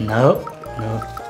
No, no.